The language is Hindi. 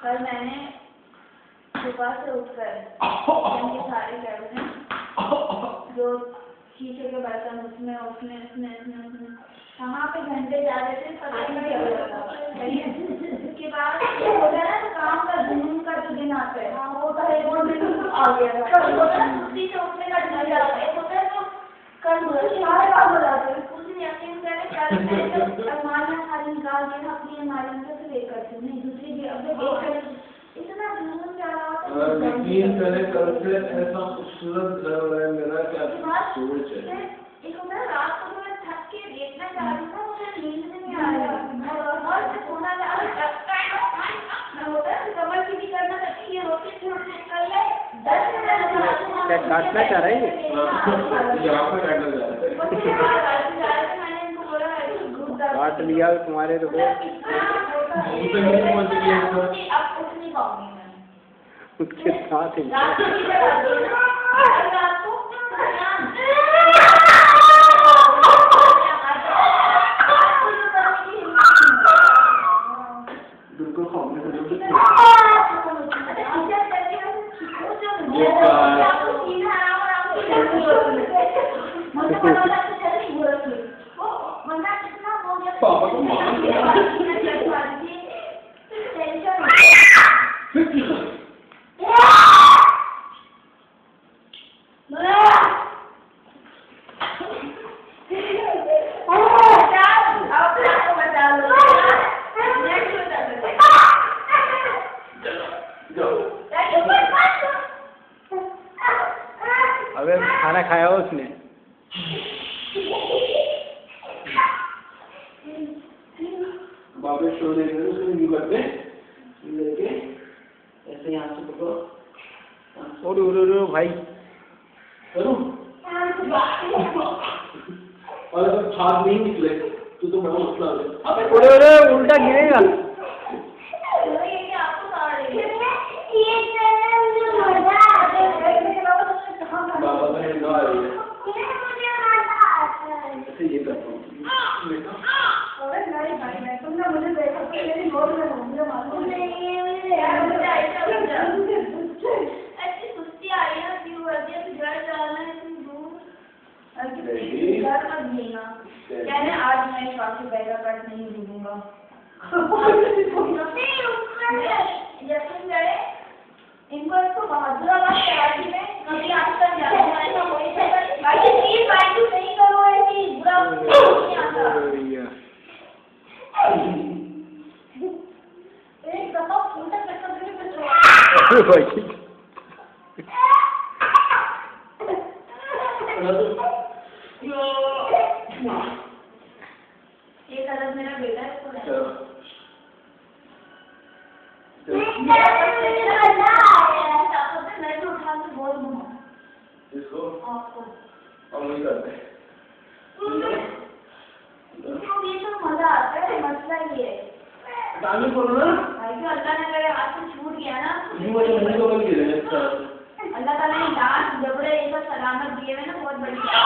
कल मैंने सुबह से उठकर सारे कैबिनेट जो शीशे के बर्तन उसमें उसमें उसमें उसमें कहाँ पे घंटे जा रहे थे पता ही नहीं रहा है? उसके बाद ये हो गया ना काम का जुनून का जो दिन आता है हाँ वो तो एक और दिन आ गया कल होता है छुट्टी से उठने का दिन आता है होता है तो कल सारे काम हो जाते हैं कुछ दिन यकीन करें कल तो अलमारियाँ सारी निकाल के ना अपनी अलमारियों से लेकर के नहीं दूसरी भी अब देख कर इतना जुनून चढ़ा होता है यकीन करें कल से ऐसा खूबसूरत घर है मेरा क्या सोच है फिर एक होता है रात को तो मैं थक के देखना चाह रही था मुझे नींद नहीं आ रहा और और फिर सोना चाह रहा मैं होता है कमर की भी करना ताकि ये रोटी छोड़ के कर ले दस मिनट क्या काटना चाह रहा है ये? उसके काट लिया तुम्हारे तो मतलब इतना मुझे नहीं Mau tak mau tak kita. Oh, mau kita mau dia. Papa tu mau. Kita jadi lagi. अबे खाना खाया हो उसने? बाबे यूँ करते लेके ऐसे यहाँ से पकड़ो। से उड़ उड़ भाई। करूँ? और अगर खाद नहीं निकले। तो तो हो। जाए अबे उल्टा गिरेगा बाबा का हिंदा आ रही है ऐसे ये करता हूँ बेटा ऐसी सुस्ती आ रही है क्यों वर्दी से घर जाना है इतनी दूर और कितनी घर मत भेजना कहने आज मैं काफ़ी बैगा कट नहीं दूँगा यकीन करे इनको इसको बहादुराबाद कराची में कभी आज तक जाना है वही से बाकी प्लीज़ बाकी नहीं करो ऐसी बुरा नहीं आता एक दफ़ा फूटा चक्कर भी है इसको हम वही करते हैं ये तो मज़ा आता है मसला ये है। डालने करो ना। भाई जो अल्लाह ने मेरे हाथ से छूट गया ना। यूँ वो नहीं तो बन गिरे इस अल्लाह ताला ने दांत जबड़े ये सब सलामत दिए हुए ना बहुत बढ़िया।